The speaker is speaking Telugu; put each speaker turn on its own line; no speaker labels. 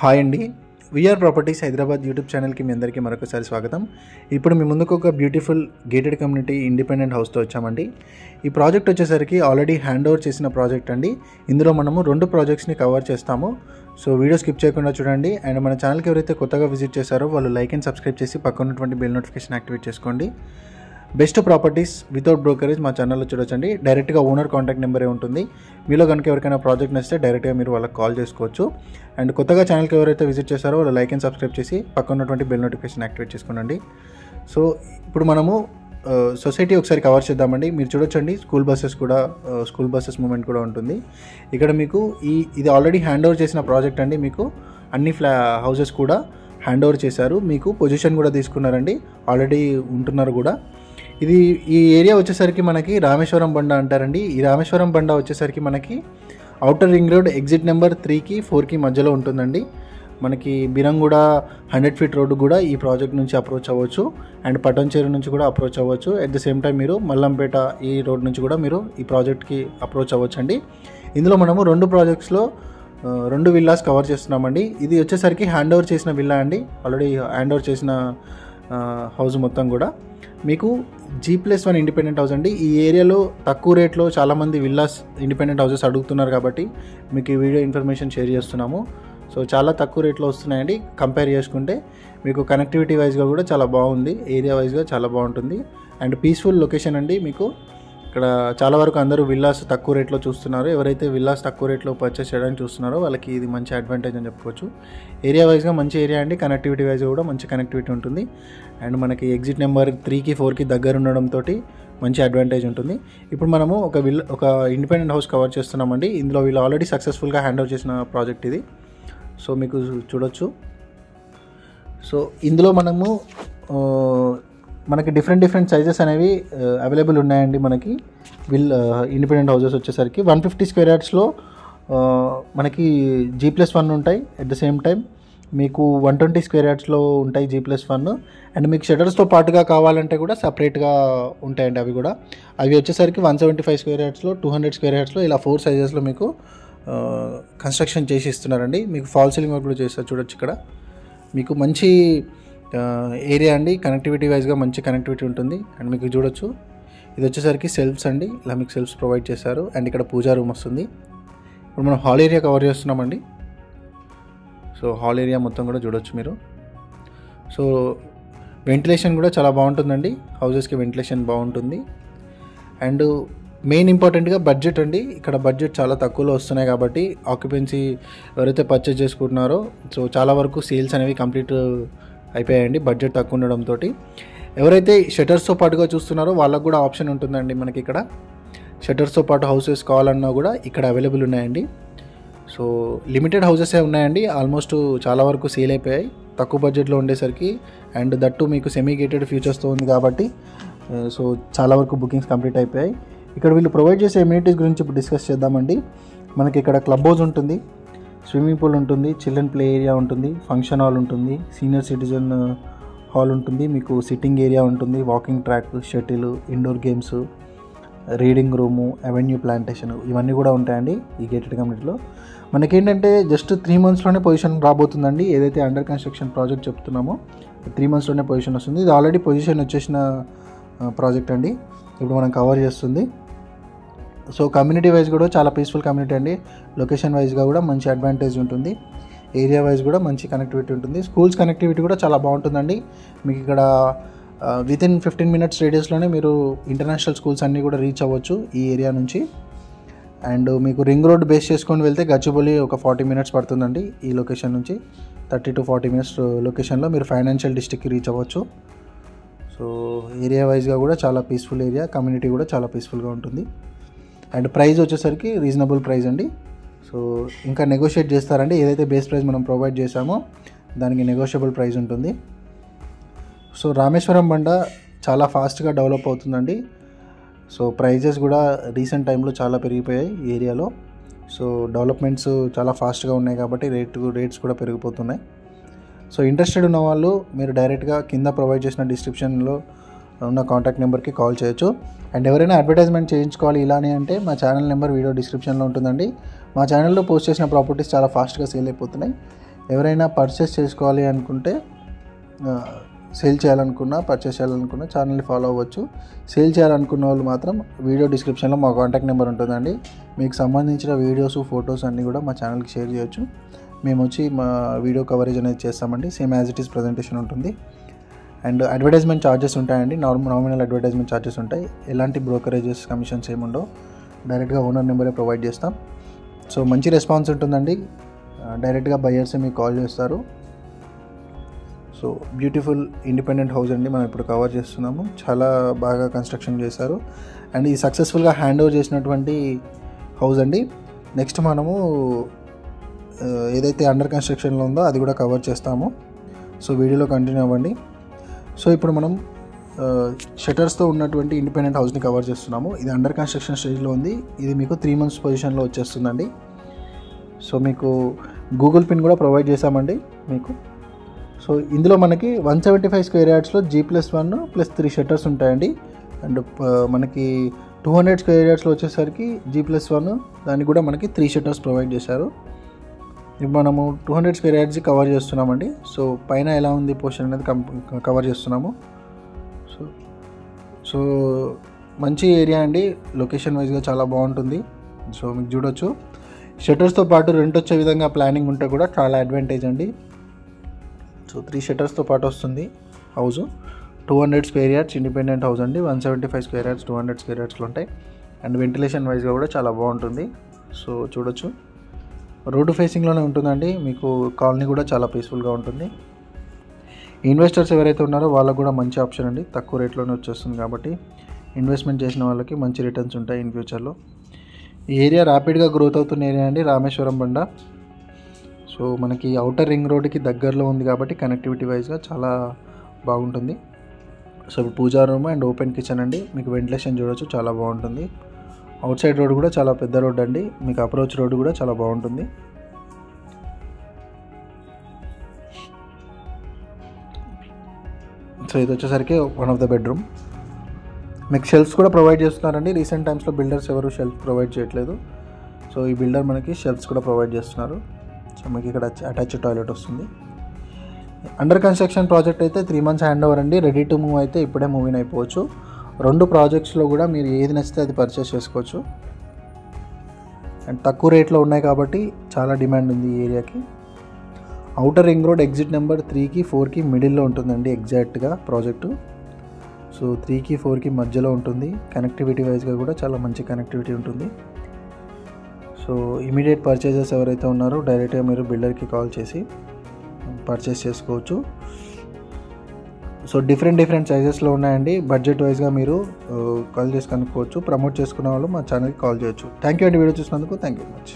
హాయ్ అండి. విఆర్ ప్రాపర్టీస్ హైదరాబాద్ యూట్యూబ్ ఛానల్కి మీ అందరికీ మరొకసారి స్వాగతం. ఇప్పుడు మీ ముందుకు ఒక బ్యూటిఫుల్ గేటెడ్ కమ్యూనిటీ ఇండిపెండెంట్ హౌస్తో వచ్చామండి. ఈ ప్రాజెక్ట్ వచ్చేసరికి ఆల్రెడీ హ్యాండ్ ఓవర్ చేసిన ప్రాజెక్ట్ అండి. ఇందులో మనము రెండు ప్రాజెక్ట్స్ని కవర్ చేస్తాము. సో వీడియో స్కిప్ చేయకుండా చూడండి. అండ్ మన ఛానల్కి ఎవరైతే కొత్తగా విజిట్ చేశారో వాళ్ళు లైక్ అండ్ సబ్స్క్రైబ్ చేసి పక్కన ఉన్నటువంటి బెల్ నోటిఫికేషన్ యాక్టివేట్ చేసుకోండి. బెస్ట్ ప్రాపర్టీస్ వితౌట్ బ్రోకరేజ్ మా ఛానల్లో చూడొచ్చండి. డైరెక్ట్గా ఓనర్ కాంటాక్ట్ నెంబరే ఉంటుంది. మీలో కనుక ఎవరికైనా ప్రాజెక్ట్ నచ్చితే డైరెక్ట్గా మీరు వాళ్ళకి కాల్ చేసుకోవచ్చు. అండ్ కొత్తగా ఛానల్కి ఎవరైతే విజిట్ చేశారో వాళ్ళు లైక్ అండ్ సబ్స్క్రైబ్ చేసి పక్కన ఉన్నటువంటి బెల్ నోటిఫికేషన్ యాక్టివేట్ చేసుకోండి సో ఇప్పుడు మనము సొసైటీ ఒకసారి కవర్ చేద్దామండి. మీరు చూడొచ్చండి స్కూల్ బస్సెస్ కూడా స్కూల్ బస్సెస్ మూమెంట్ కూడా ఉంటుంది. ఇక్కడ మీకు ఈ ఇది ఆల్రెడీ హ్యాండ్ ఓవర్ చేసిన ప్రాజెక్ట్ అండి మీకు. అన్ని ఫ్లా హౌసెస్ కూడా హ్యాండ్ ఓవర్ చేశారు. మీకు పొజిషన్ కూడా తీసుకున్నారండి. ఆల్రెడీ ఉంటున్నారు కూడా. ఇది ఈ ఏరియా వచ్చేసరికి మనకి రామేశ్వరం బండ అంటారండి. ఈ రామేశ్వరం బండ వచ్చేసరికి మనకి outer ring road exit number త్రీకి ఫోర్కి మధ్యలో ఉంటుందండి. మనకి బిరంగూడ హండ్రెడ్ ఫీట్ రోడ్డు కూడా ఈ ప్రాజెక్ట్ నుంచి అప్రోచ్ అవ్వచ్చు. అండ్ పటంచేరు నుంచి కూడా అప్రోచ్ అవ్వచ్చు. అట్ ద సేమ్ టైం మీరు మల్లంపేట ఈ రోడ్ నుంచి కూడా మీరు ఈ ప్రాజెక్ట్కి అప్రోచ్ అవ్వచ్చు అండి ఇందులో మనము రెండు ప్రాజెక్ట్స్లో రెండు విల్లాస్ కవర్ చేస్తున్నామండి. ఇది వచ్చేసరికి హ్యాండ్ ఓవర్ చేసిన విల్లా అండి. ఆల్రెడీ హ్యాండ్ ఓవర్ చేసిన హౌస్ మొత్తం కూడా. మీకు G plus one independent house అండి. ఈ ఏరియాలో తక్కువ రేట్లో చాలామంది విల్లాస్ ఇండిపెండెంట్ హౌసెస్ అడుగుతున్నారు కాబట్టి మీకు ఈ వీడియో ఇన్ఫర్మేషన్ షేర్ చేస్తున్నాము. సో చాలా తక్కువ రేట్లో వస్తున్నాయండి. కంపేర్ చేసుకుంటే మీకు కనెక్టివిటీ వైజ్గా కూడా చాలా బాగుంది. ఏరియా వైజ్గా చాలా బాగుంటుంది. అండ్ పీస్ఫుల్ లొకేషన్ అండి మీకు. ఇక్కడ చాలా వరకు అందరూ విల్లాస్ తక్కువ రేట్లో చూస్తున్నారు. ఎవరైతే విల్లాస్ తక్కువ రేట్లో పర్చేస్ చేయడానికి చూస్తున్నారో వాళ్ళకి ఇది మంచి అడ్వాంటేజ్ అని చెప్పుకోవచ్చు. ఏరియా వైజ్గా మంచి ఏరియా అండి. కనెక్టివిటీ వైజ్ కూడా మంచి కనెక్టివిటీ ఉంటుంది. అండ్ మనకి ఎగ్జిట్ నెంబర్ త్రీకి ఫోర్కి దగ్గర ఉండడంతో మంచి అడ్వాంటేజ్ ఉంటుంది. ఇప్పుడు మనము ఒక విల్ ఒక ఇండిపెండెంట్ హౌస్ కవర్ చేస్తున్నామండి. ఇందులో వీళ్ళు ఆల్రెడీ సక్సెస్ఫుల్గా హ్యాండ్ ఓవర్ చేసిన ప్రాజెక్ట్ ఇది. సో మీకు చూడొచ్చు. సో ఇందులో మనము మనకి డిఫరెంట్ డిఫరెంట్ సైజెస్ అనేవి uh, అవైలబుల్ ఉన్నాయండి మనకి. విల్ ఇండిపెండెంట్ హౌసెస్ వచ్చేసరికి వన్ ఫిఫ్టీ స్క్వేర్ యార్డ్స్లో మనకి జీ ప్లస్ వన్ ఉంటాయి అట్ ద సేమ్ టైం మీకు వన్ ట్వంటీ స్క్వేర్ యార్డ్స్లో ఉంటాయి జీ ప్లస్ వన్ అండ్ మీకు షటర్స్తో పాటుగా కావాలంటే కూడా సపరేట్గా ఉంటాయండి అవి కూడా. అవి వచ్చేసరికి వన్ సెవెంటీ ఫైవ్ స్క్వేర్ యార్డ్స్లో టూ హండ్రెడ్ స్క్వేర్ యార్డ్స్లో ఇలా ఫోర్ సైజెస్లో మీకు uh, కన్స్ట్రక్షన్ చేసి ఇస్తున్నారండి. మీకు ఫాల్ సీలింగ్ వర్క్ కూడా చేస్తారు చూడొచ్చు ఇక్కడ. మీకు మంచి ఏరియా అండి కనెక్టివిటీ వైజ్గా మంచి కనెక్టివిటీ ఉంటుంది. అండ్ మీకు చూడొచ్చు. ఇది వచ్చేసరికి సెల్ఫ్స్ అండి. ఇలా మీకు సెల్ఫ్స్ ప్రొవైడ్ చేశారు. అండ్ ఇక్కడ పూజా రూమ్ వస్తుంది. ఇప్పుడు మనం హాల్ ఏరియా కవర్ చేస్తున్నామండి. సో హాల్ ఏరియా మొత్తం కూడా చూడొచ్చు మీరు. సో వెంటిలేషన్ కూడా చాలా బాగుంటుందండి. హౌసెస్కి వెంటిలేషన్ బాగుంటుంది. అండ్ మెయిన్ ఇంపార్టెంట్గా బడ్జెట్ అండి. ఇక్కడ బడ్జెట్ చాలా తక్కువలో వస్తున్నాయి కాబట్టి ఆక్యుపెన్సీ ఎవరైతే పర్చేజ్ చేసుకుంటున్నారో సో చాలా వరకు సేల్స్ అనేవి కంప్లీట్ అయిపోయాయండి బడ్జెట్ తక్కువ ఉండడంతో ఎవరైతే షటర్స్తో పాటుగా చూస్తున్నారో వాళ్ళకు కూడా ఆప్షన్ ఉంటుందండి మనకి ఇక్కడ. షటర్స్తో పాటు హౌసెస్ కావాలన్నా కూడా ఇక్కడ అవైలబుల్ ఉన్నాయండి. సో లిమిటెడ్ హౌసెసే ఉన్నాయండి ఆల్మోస్ట్ చాలా వరకు సేల్ అయిపోయాయి. తక్కువ బడ్జెట్లో ఉండేసరికి అండ్ దట్టు మీకు సెమీ గేటెడ్ ఫ్యూచర్స్తో ఉంది కాబట్టి uh, సో చాలా వరకు బుకింగ్స్ కంప్లీట్ అయిపోయాయి. ఇక్కడ వీళ్ళు ప్రొవైడ్ చేసే ఎమ్యూనిటీస్ గురించి ఇప్పుడు డిస్కస్ చేద్దామండి. మనకి ఇక్కడ క్లబ్ హౌస్ ఉంటుంది. స్విమ్మింగ్ పూల్ ఉంటుంది చిల్డ్రన్ ప్లే ఏరియా ఉంటుంది ఫంక్షన్ హాల్ ఉంటుంది సీనియర్ సిటిజన్ uh, హాల్ ఉంటుంది మీకు సిట్టింగ్ ఏరియా ఉంటుంది walking track shuttle indoor games reading room avenue plantation ఇవన్నీ కూడా ఉంటాయండి ఈ గేటెడ్ కమ్యూనిటీలో. మనకేంటంటే జస్ట్ త్రీ మంత్స్లోనే పొజిషన్ రాబోతుందండి ఏదైతే అండర్ కన్స్ట్రక్షన్ ప్రాజెక్ట్ చెప్తున్నామో త్రీ మంత్స్లోనే పొజిషన్ వస్తుంది. ఇది ఆల్రెడీ పొజిషన్ వచ్చేసిన uh, ప్రాజెక్ట్ అండి ఇప్పుడు మనం కవర్ చేస్తుంది. సో కమ్యూనిటీ వైజ్ కూడా చాలా పీస్ఫుల్ కమ్యూనిటీ అండి. లొకేషన్ వైజ్గా కూడా మంచి అడ్వాంటేజ్ ఉంటుంది. ఏరియా వైజ్ కూడా మంచి కనెక్టివిటీ ఉంటుంది. స్కూల్స్ కనెక్టివిటీ కూడా చాలా బాగుంటుందండి. మీకు ఇక్కడ విత్ ఇన్ ఫిఫ్టీన్ మినిట్స్ రేడియస్లోనే మీరు ఇంటర్నేషనల్ స్కూల్స్ అన్నీ కూడా రీచ్ అవ్వచ్చు ఈ ఏరియా నుంచి. అండ్ మీకు రింగ్ రోడ్ బేస్ చేసుకొని వెళ్తే గచ్చిబౌలి ఒక ఫార్టీ మినిట్స్ పడుతుందండి ఈ లొకేషన్ నుంచి. థర్టీ టు ఫార్టీ మినిట్స్ లొకేషన్లో మీరు ఫైనాన్షియల్ డిస్ట్రిక్ట్కి రీచ్ అవ్వచ్చు. సో ఏరియా వైజ్గా కూడా చాలా పీస్ఫుల్ ఏరియా కమ్యూనిటీ కూడా చాలా పీస్ఫుల్గా ఉంటుంది. అండ్ ప్రైస్ వచ్చేసరికి రీజనబుల్ ప్రైస్ అండి. సో ఇంకా నెగోషియేట్ చేస్తారండి. ఏదైతే బేస్ ప్రైస్ మనం ప్రొవైడ్ చేసామో దానికి నెగోషియబుల్ ప్రైస్ ఉంటుంది. సో రామేశ్వరం బండ చాలా ఫాస్ట్గా డెవలప్ అవుతుందండి. సో ప్రైజెస్ కూడా రీసెంట్ టైంలో చాలా పెరిగిపోయాయి ఈ ఏరియాలో. సో డెవలప్మెంట్స్ చాలా ఫాస్ట్గా ఉన్నాయి కాబట్టి రేట్ రేట్స్ కూడా పెరిగిపోతున్నాయి. సో ఇంట్రెస్టెడ్ ఉన్న వాళ్ళు మీరు డైరెక్ట్గా కింద ప్రొవైడ్ చేసిన డిస్క్రిప్షన్లో ఉన్న కాంటాక్ట్ నెంబర్కి కాల్ చేయొచ్చు. అండ్ ఎవరైనా అడ్వర్టైజ్మెంట్ చేయించుకోవాలి ఇలానే అంటే మా ఛానల్ నెంబర్ వీడియో డిస్క్రిప్షన్లో ఉంటుందండి. మా ఛానల్లో పోస్ట్ చేసిన ప్రాపర్టీస్ చాలా ఫాస్ట్గా సేల్ అయిపోతున్నాయి. ఎవరైనా పర్చేస్ చేసుకోవాలి అనుకుంటే సేల్ చేయాలనుకున్నా పర్చేస్ చేయాలనుకున్నా ఛానల్ని ఫాలో అవ్వచ్చు. సేల్ చేయాలనుకున్న వాళ్ళు మాత్రం వీడియో డిస్క్రిప్షన్లో మా కాంటాక్ట్ నెంబర్ ఉంటుందండి. మీకు సంబంధించిన వీడియోస్ ఫొటోస్ అన్నీ కూడా మా ఛానల్కి షేర్ చేయొచ్చు. మేము వచ్చి మా వీడియో కవరేజ్ అనేది చేస్తామండి. Same as it is presentation ఉంటుంది. అండ్ అడ్వర్టైజ్మెంట్ ఛార్జెస్ ఉంటాయండి. నార్మల్ నామినల్ అడ్వర్టైజ్మెంట్ ఛార్జెస్ ఉంటాయి. ఎలాంటి బ్రోకరేజెస్ కమిషన్స్ ఏముండవు డైరెక్ట్గా ఓనర్ నెంబరే ప్రొవైడ్ చేస్తాం. సో మంచి రెస్పాన్స్ ఉంటుందండి. డైరెక్ట్గా బయ్యర్సే మీకు కాల్ చేస్తారు. సో బ్యూటిఫుల్ ఇండిపెండెంట్ హౌస్ అండి. మనం ఇప్పుడు కవర్ చేస్తున్నాము. చాలా బాగా కన్స్ట్రక్షన్ చేశారు. అండ్ ఈ సక్సెస్ఫుల్గా హ్యాండ్ ఓవర్ చేసినటువంటి హౌస్ అండి. నెక్స్ట్ మనము ఏదైతే అండర్ కన్స్ట్రక్షన్లో ఉందో అది కూడా కవర్ చేస్తాము. సో వీడియోలో కంటిన్యూ అవ్వండి. సో ఇప్పుడు మనం షటర్స్తో ఉన్నటువంటి ఇండిపెండెంట్ హౌస్ని కవర్ చేస్తున్నాము. ఇది అండర్ కన్స్ట్రక్షన్ స్టేజ్లో ఉంది. ఇది మీకు త్రీ మంత్స్ పొజిషన్లో వచ్చేస్తుందండి. సో మీకు గూగుల్ పిన్ కూడా ప్రొవైడ్ చేశామండి మీకు. సో ఇందులో మనకి one seventy five square యార్డ్స్లో G plus one plus three shutters ఉంటాయండి. అండ్ మనకి టూ హండ్రెడ్ స్క్వేర్ యార్డ్స్లో వచ్చేసరికి జీ ప్లస్ వన్ దానికి కూడా మనకి త్రీ షట్టర్స్ ప్రొవైడ్ చేశారు. ఇప్పుడు మనము two hundred square yards cover చేస్తున్నామండి. సో పైన ఎలా ఉంది పోర్షన్ అనేది కవర్ చేస్తున్నాము. సో సో మంచి ఏరియా అండి. లొకేషన్ వైజ్గా చాలా బాగుంటుంది. సో మీకు చూడొచ్చు. షటర్స్తో పాటు రెంట్ వచ్చే విధంగా ప్లానింగ్ ఉంటే కూడా చాలా అడ్వాంటేజ్ అండి. సో త్రీ షట్టర్స్తో పాటు వస్తుంది house two hundred square yards independent house అండి. One seventy five square yards two hundred square యార్డ్స్లో ఉంటాయి. అండ్ వెంటిలేషన్ వైజ్గా కూడా చాలా బాగుంటుంది. సో చూడొచ్చు. రోడ్డు ఫేసింగ్లోనే ఉంటుందండి. మీకు కాలనీ కూడా చాలా పీస్ఫుల్గా ఉంటుంది. ఇన్వెస్టర్స్ ఎవరైతే ఉన్నారో వాళ్ళకు కూడా మంచి ఆప్షన్ అండి. తక్కువ రేట్లోనే వచ్చేస్తుంది కాబట్టి ఇన్వెస్ట్మెంట్ చేసిన వాళ్ళకి మంచి రిటర్న్స్ ఉంటాయి ఇన్ ఫ్యూచర్లో. ఈ ఏరియా ర్యాపిడ్గా గ్రోత్ అవుతున్న ఏరియా అండి రామేశ్వరం బండ. సో మనకి అవుటర్ రింగ్ రోడ్కి దగ్గరలో ఉంది కాబట్టి కనెక్టివిటీ వైజ్గా చాలా బాగుంటుంది. సో ఇప్పుడు puja room and open kitchen అండి. మీకు వెంటిలేషన్ చూడొచ్చు చాలా బాగుంటుంది. అవుట్ సైడ్ రోడ్ కూడా చాలా పెద్ద రోడ్ అండి. మీకు అప్రోచ్ రోడ్ కూడా చాలా బాగుంటుంది. సో ఇది వచ్చేసరికి వన్ ఆఫ్ ద బెడ్రూమ్ మీకు షెల్ఫ్స్ కూడా ప్రొవైడ్ చేస్తున్నారండి. రీసెంట్ టైమ్స్లో బిల్డర్స్ ఎవరు షెల్ఫ్ ప్రొవైడ్ చేయట్లేదు. సో ఈ బిల్డర్ మనకి షెల్ఫ్స్ కూడా ప్రొవైడ్ చేస్తున్నారు. సో మీకు ఇక్కడ అటాచ్ టాయిలెట్ వస్తుంది. అండర్ కన్స్ట్రక్షన్ ప్రాజెక్ట్ అయితే త్రీ మంత్స్ హ్యాండ్ ఓవర్ అండి. రెడీ టు మూవ్ అయితే ఇప్పుడే మూవీన్ అయిపోవచ్చు. రెండు ప్రాజెక్ట్స్లో కూడా మీరు ఏది నచ్చితే అది పర్చేస్ చేసుకోవచ్చు. అండ్ తక్కువ రేట్లో ఉన్నాయి కాబట్టి చాలా డిమాండ్ ఉంది ఈ ఏరియాకి outer ring road exit number త్రీకి ఫోర్కి మిడిల్లో ఉంటుందండి ఎగ్జాక్ట్గా ప్రాజెక్టు సో త్రీకి ఫోర్కి మధ్యలో ఉంటుంది. కనెక్టివిటీ వైజ్గా కూడా చాలా మంచి కనెక్టివిటీ ఉంటుంది. సో ఇమీడియట్ పర్చేజెస్ ఎవరైతే ఉన్నారో డైరెక్ట్గా మీరు బిల్డర్కి కాల్ చేసి పర్చేస్ చేసుకోవచ్చు. సో డిఫరెంట్ డిఫరెంట్ సైజెస్లో ఉన్నాయండి. బడ్జెట్ వైజ్గా మీరు uh, కాల్ చేసి కనుక్కోవచ్చు. ప్రమోట్ చేసుకున్న వాళ్ళు మా ఛానల్కి కాల్ చేయొచ్చు. థ్యాంక్ యూ అండి వీడియో చూసినందుకు. Thank you much